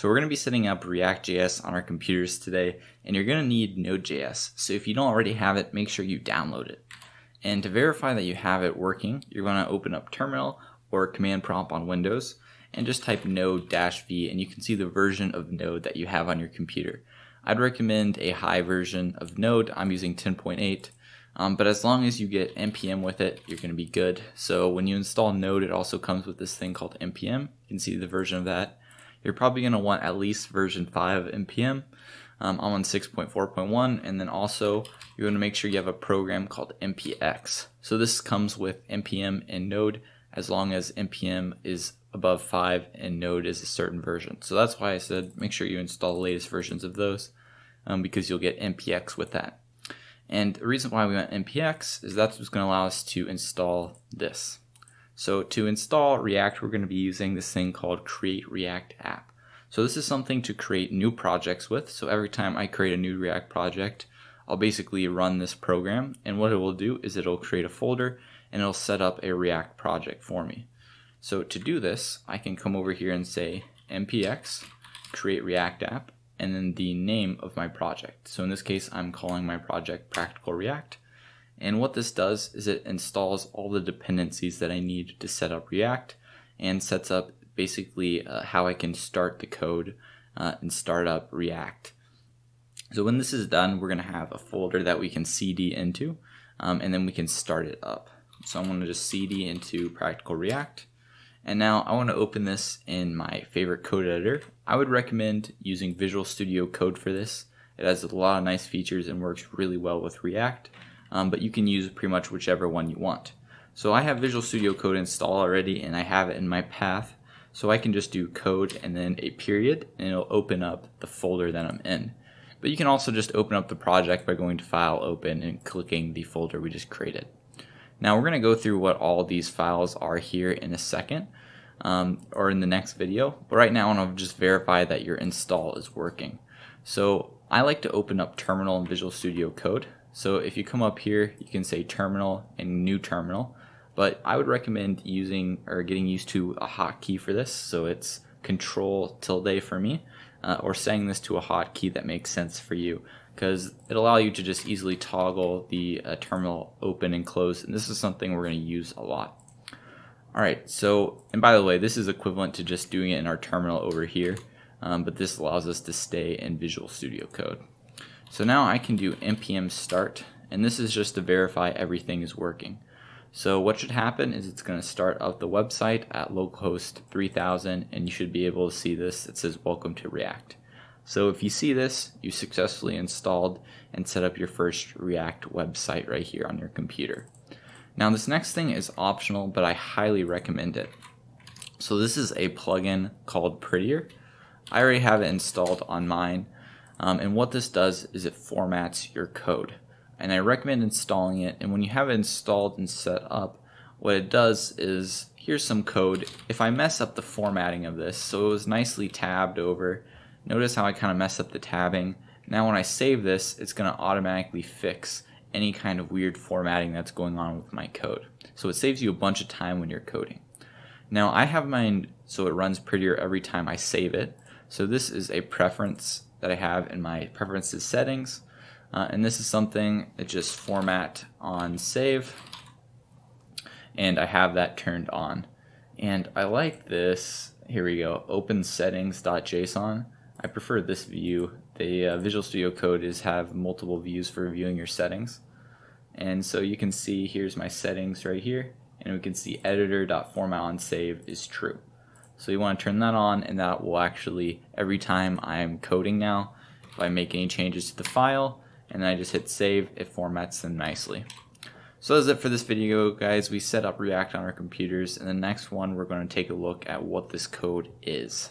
So we're going to be setting up React.js on our computers today, and you're going to need Node.js. So if you don't already have it, make sure you download it. And to verify that you have it working, you're going to open up Terminal or Command Prompt on Windows and just type node-v and you can see the version of Node that you have on your computer. I'd recommend a high version of Node. I'm using 10.8. Um, but as long as you get npm with it, you're going to be good. So when you install Node, it also comes with this thing called npm. You can see the version of that you're probably going to want at least version 5 of npm. Um, I'm on 6.4.1 and then also you're going to make sure you have a program called npx. So this comes with npm and node as long as npm is above 5 and node is a certain version. So that's why I said make sure you install the latest versions of those um, because you'll get npx with that. And the reason why we want npx is that's what's going to allow us to install this. So to install React, we're going to be using this thing called Create React App. So this is something to create new projects with. So every time I create a new React project, I'll basically run this program. And what it will do is it'll create a folder and it'll set up a React project for me. So to do this, I can come over here and say npx create React app and then the name of my project. So in this case, I'm calling my project Practical React. And what this does is it installs all the dependencies that I need to set up React and sets up basically uh, how I can start the code uh, and start up React. So when this is done, we're going to have a folder that we can cd into, um, and then we can start it up. So I'm going to just cd into Practical React. And now I want to open this in my favorite code editor. I would recommend using Visual Studio Code for this. It has a lot of nice features and works really well with React um, but you can use pretty much whichever one you want. So I have Visual Studio Code installed already and I have it in my path. So I can just do code and then a period and it'll open up the folder that I'm in. But you can also just open up the project by going to File, Open, and clicking the folder we just created. Now we're going to go through what all these files are here in a second, um, or in the next video. But right now I want to just verify that your install is working. So I like to open up Terminal in Visual Studio Code. So if you come up here, you can say terminal and new terminal, but I would recommend using or getting used to a hotkey for this. So it's control tilde for me, uh, or setting this to a hotkey that makes sense for you because it allow you to just easily toggle the uh, terminal open and close. And this is something we're going to use a lot. All right, so, and by the way, this is equivalent to just doing it in our terminal over here, um, but this allows us to stay in Visual Studio Code. So now I can do npm start, and this is just to verify everything is working. So what should happen is it's going to start up the website at localhost 3000, and you should be able to see this. It says welcome to React. So if you see this, you successfully installed and set up your first React website right here on your computer. Now this next thing is optional, but I highly recommend it. So this is a plugin called Prettier. I already have it installed on mine. Um, and what this does is it formats your code. And I recommend installing it. And when you have it installed and set up, what it does is here's some code. If I mess up the formatting of this, so it was nicely tabbed over. Notice how I kind of mess up the tabbing. Now when I save this, it's going to automatically fix any kind of weird formatting that's going on with my code. So it saves you a bunch of time when you're coding. Now I have mine so it runs prettier every time I save it. So this is a preference that I have in my preferences settings. Uh, and this is something that just format on save. And I have that turned on. And I like this. Here we go. Open settings.json. I prefer this view. The uh, Visual Studio Code is have multiple views for viewing your settings. And so you can see here's my settings right here. And we can see editor.format on save is true. So you want to turn that on and that will actually, every time I'm coding now, if I make any changes to the file and then I just hit save, it formats them nicely. So that's it for this video guys. We set up React on our computers. In the next one we're going to take a look at what this code is.